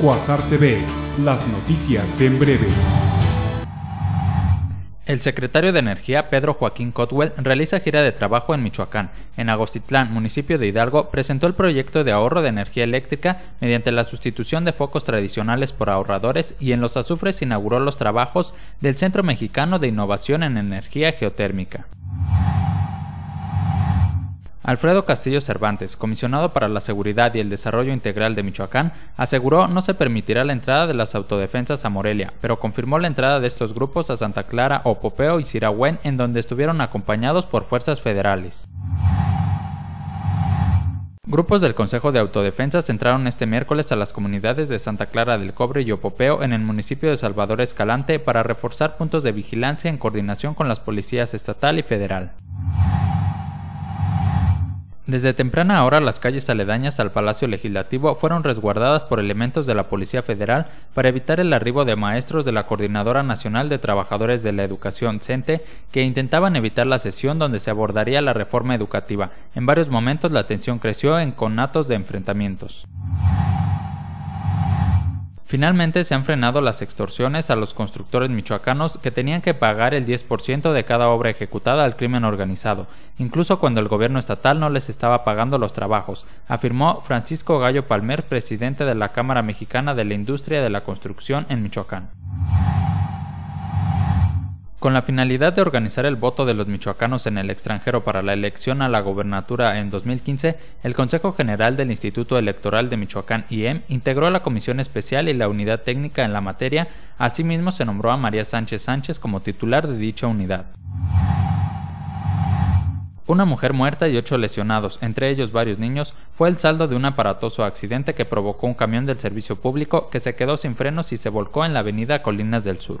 Quasar TV, las noticias en breve. El secretario de Energía, Pedro Joaquín Cotwell, realiza gira de trabajo en Michoacán. En Agostitlán, municipio de Hidalgo, presentó el proyecto de ahorro de energía eléctrica mediante la sustitución de focos tradicionales por ahorradores y en Los Azufres inauguró los trabajos del Centro Mexicano de Innovación en Energía Geotérmica. Alfredo Castillo Cervantes, comisionado para la seguridad y el desarrollo integral de Michoacán, aseguró no se permitirá la entrada de las autodefensas a Morelia, pero confirmó la entrada de estos grupos a Santa Clara, Opopeo y Sirahuén, en donde estuvieron acompañados por fuerzas federales. Grupos del Consejo de Autodefensas entraron este miércoles a las comunidades de Santa Clara del Cobre y Opopeo en el municipio de Salvador Escalante para reforzar puntos de vigilancia en coordinación con las policías estatal y federal. Desde temprana hora las calles aledañas al Palacio Legislativo fueron resguardadas por elementos de la Policía Federal para evitar el arribo de maestros de la Coordinadora Nacional de Trabajadores de la Educación CENTE que intentaban evitar la sesión donde se abordaría la reforma educativa. En varios momentos la tensión creció en conatos de enfrentamientos. Finalmente se han frenado las extorsiones a los constructores michoacanos que tenían que pagar el 10% de cada obra ejecutada al crimen organizado, incluso cuando el gobierno estatal no les estaba pagando los trabajos, afirmó Francisco Gallo Palmer, presidente de la Cámara Mexicana de la Industria de la Construcción en Michoacán. Con la finalidad de organizar el voto de los michoacanos en el extranjero para la elección a la gobernatura en 2015, el Consejo General del Instituto Electoral de Michoacán IEM integró la Comisión Especial y la Unidad Técnica en la materia, asimismo se nombró a María Sánchez Sánchez como titular de dicha unidad. Una mujer muerta y ocho lesionados, entre ellos varios niños, fue el saldo de un aparatoso accidente que provocó un camión del servicio público que se quedó sin frenos y se volcó en la avenida Colinas del Sur.